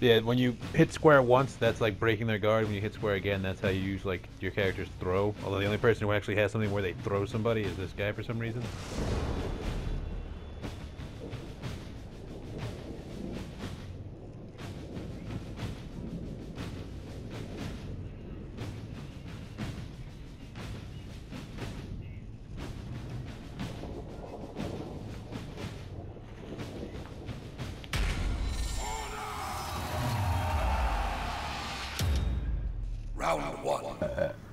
Yeah, when you hit square once, that's like breaking their guard. When you hit square again, that's how you use like your character's throw. Although the only person who actually has something where they throw somebody is this guy for some reason. Round one.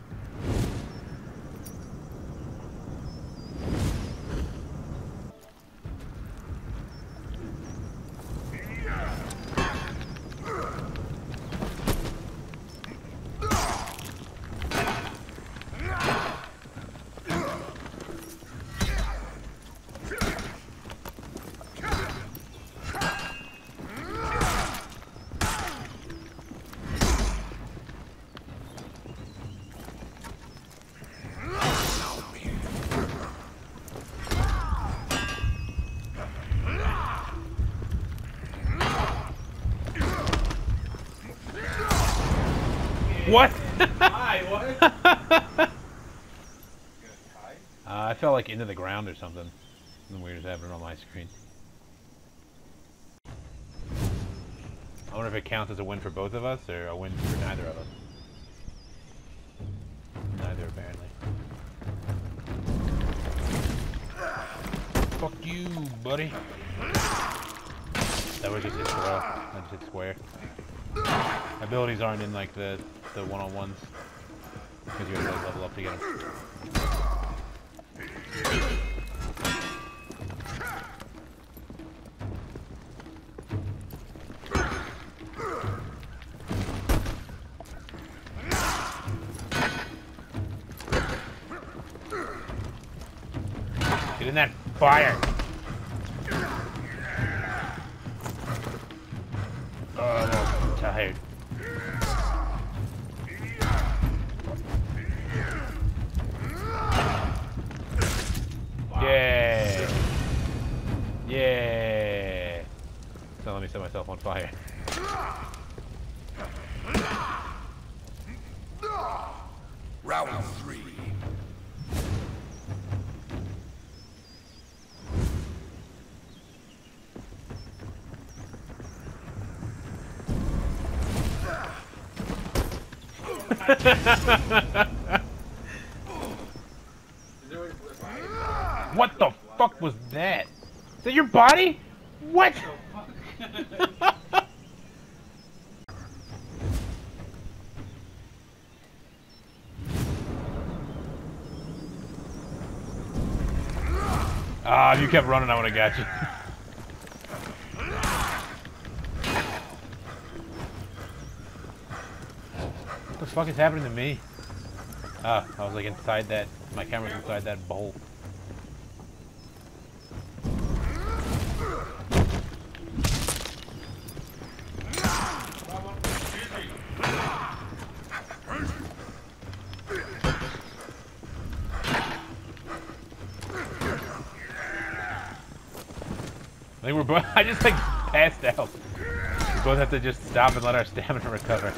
What? Hi, what? Uh, I fell like into the ground or something. Something weird is happening on my screen. I wonder if it counts as a win for both of us or a win for neither of us. Neither, apparently. Fuck you, buddy. That was just hit square. I just hit square. Abilities aren't in like the the one-on-ones because you have to level up to get them. Get in that fire! So let me set myself on fire. Round three. What the fuck was that? Is that your body? What? Ah, if you kept running, I would have got you. what the fuck is happening to me? Ah, I was like inside that. My camera's inside that bowl. Think we're both. I just like passed out. We both have to just stop and let our stamina recover.